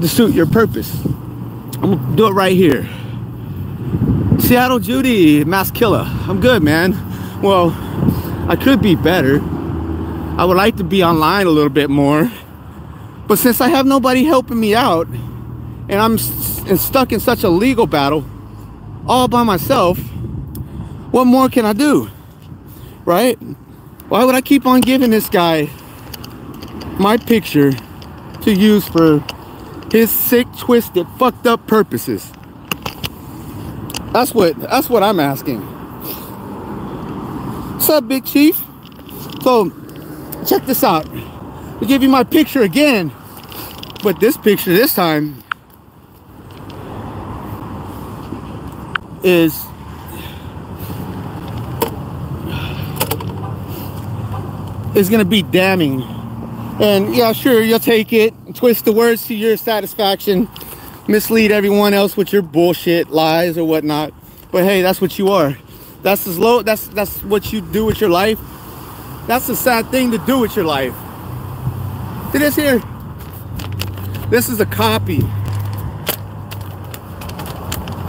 to suit your purpose. I'm gonna do it right here. Seattle Judy, Mass Killer. I'm good, man. Well, I could be better. I would like to be online a little bit more. But since I have nobody helping me out, and I'm stuck in such a legal battle all by myself, what more can I do? Right? Why would I keep on giving this guy my picture to use for his sick, twisted, fucked up purposes? That's what that's what I'm asking. What's up, Big Chief? So check this out. We give you my picture again, but this picture this time is is gonna be damning. And yeah, sure, you'll take it, twist the words to your satisfaction, mislead everyone else with your bullshit, lies or whatnot. But hey, that's what you are. That's as low. That's that's what you do with your life. That's a sad thing to do with your life. See this here? This is a copy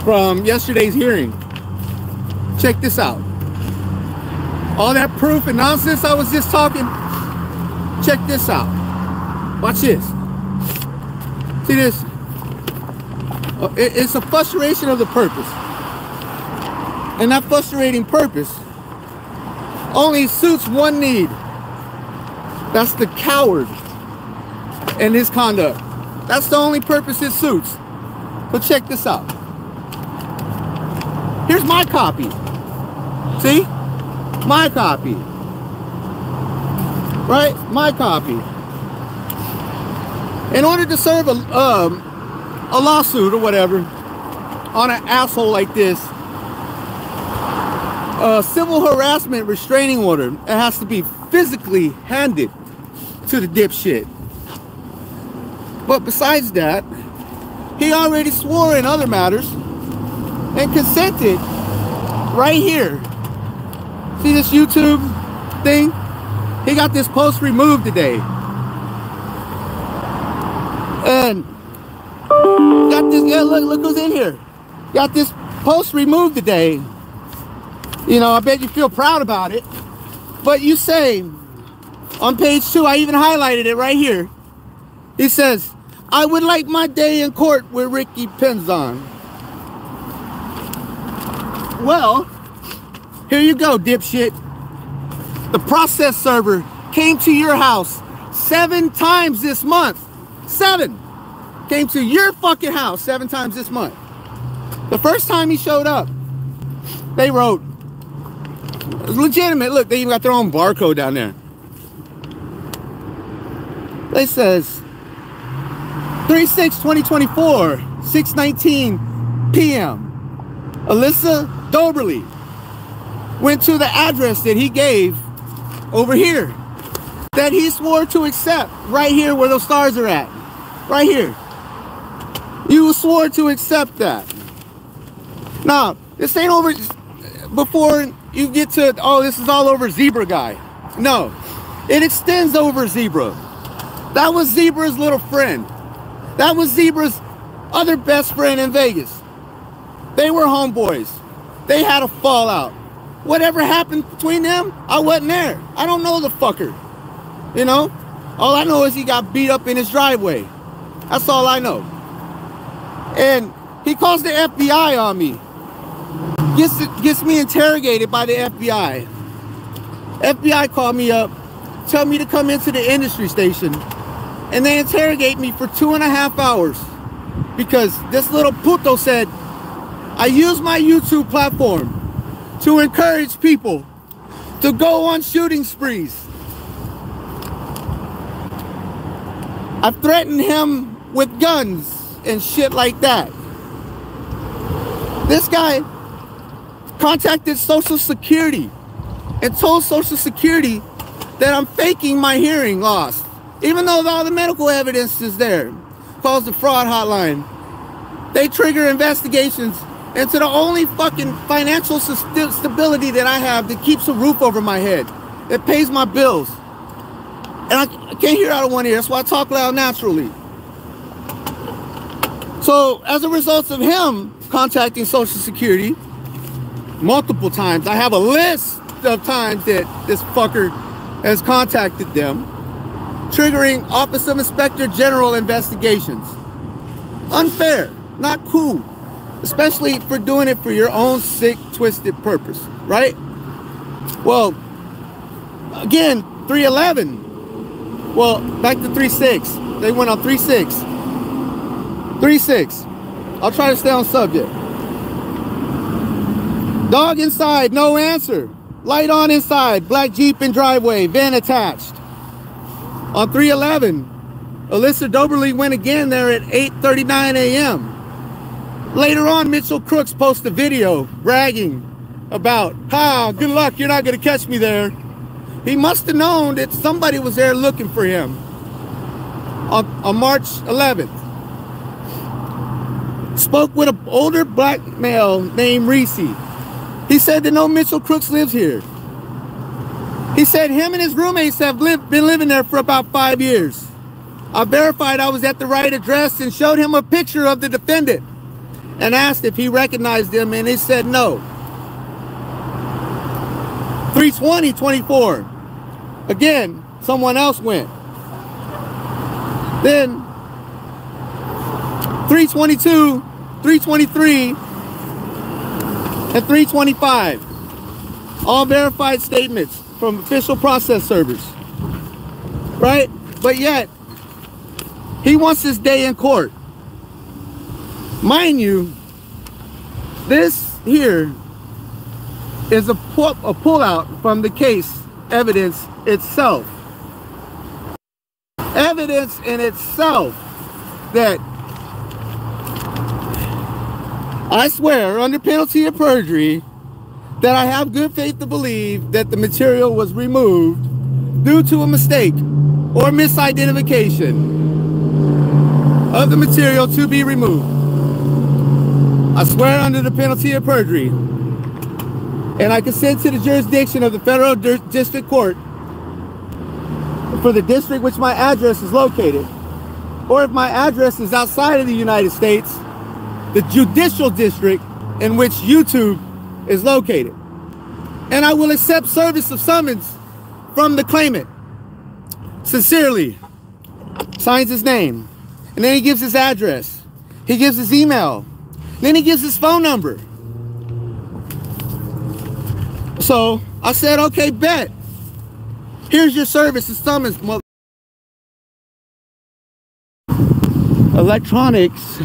from yesterday's hearing. Check this out. All that proof and nonsense I was just talking, check this out. Watch this. See this? Uh, it's a frustration of the purpose. And that frustrating purpose only suits one need. That's the coward and his conduct. That's the only purpose it suits. But check this out. Here's my copy. See? My copy. Right? My copy. In order to serve a, um, a lawsuit or whatever on an asshole like this, a civil harassment restraining order, it has to be physically handed to the dipshit. But besides that, he already swore in other matters and consented right here. See this YouTube thing? He got this post removed today. And got this, yeah, look, look who's in here. Got this post removed today. You know, I bet you feel proud about it. But you say, on page two, I even highlighted it right here. He says, I would like my day in court with Ricky Penzon. Well, here you go, dipshit. The process server came to your house seven times this month. Seven. Came to your fucking house seven times this month. The first time he showed up, they wrote, legitimate. Look, they even got their own barcode down there. They says 3-6-2024, 6.19 p.m. Alyssa Doberly went to the address that he gave over here that he swore to accept right here where those stars are at. Right here. You swore to accept that. Now, this ain't over before you get to, oh, this is all over Zebra guy. No, it extends over Zebra. That was Zebra's little friend. That was Zebra's other best friend in Vegas. They were homeboys. They had a fallout. Whatever happened between them, I wasn't there. I don't know the fucker. You know? All I know is he got beat up in his driveway. That's all I know. And he calls the FBI on me. Gets, gets me interrogated by the FBI. FBI called me up, tell me to come into the industry station. And they interrogate me for two and a half hours. Because this little puto said, I use my YouTube platform to encourage people to go on shooting sprees. I've threatened him with guns and shit like that. This guy contacted Social Security and told Social Security that I'm faking my hearing loss, even though all the medical evidence is there. Calls the fraud hotline. They trigger investigations into the only fucking financial stability that I have that keeps a roof over my head, that pays my bills. And I, I can't hear out of one ear. That's why I talk loud naturally. So as a result of him contacting Social Security multiple times, I have a list of times that this fucker has contacted them, triggering Office of Inspector General investigations. Unfair, not cool, especially for doing it for your own sick, twisted purpose, right? Well, again, 311. Well, back to 3-6. They went on 3-6. 3-6. I'll try to stay on subject. Dog inside, no answer. Light on inside, black Jeep and driveway, van attached. On 311, Alyssa Doberly went again there at 8.39 a.m. Later on, Mitchell Crooks posted a video bragging about, ha, good luck, you're not going to catch me there. He must have known that somebody was there looking for him on, on March 11th. Spoke with an older black male named Reese. He said that no Mitchell Crooks lives here. He said him and his roommates have lived, been living there for about five years. I verified I was at the right address and showed him a picture of the defendant and asked if he recognized them and he said no. 320, 24. Again, someone else went. Then 322, 323, and 325. All verified statements from official process servers. Right? But yet, he wants this day in court. Mind you, this here is a, pull, a pullout from the case evidence itself. Evidence in itself that I swear under penalty of perjury that I have good faith to believe that the material was removed due to a mistake or misidentification of the material to be removed. I swear under the penalty of perjury and I consent to the jurisdiction of the Federal District Court for the district which my address is located, or if my address is outside of the United States, the judicial district in which YouTube is located. And I will accept service of summons from the claimant. Sincerely, signs his name. And then he gives his address. He gives his email. Then he gives his phone number. So I said, okay, bet. Here's your service of summons, mother. Electronics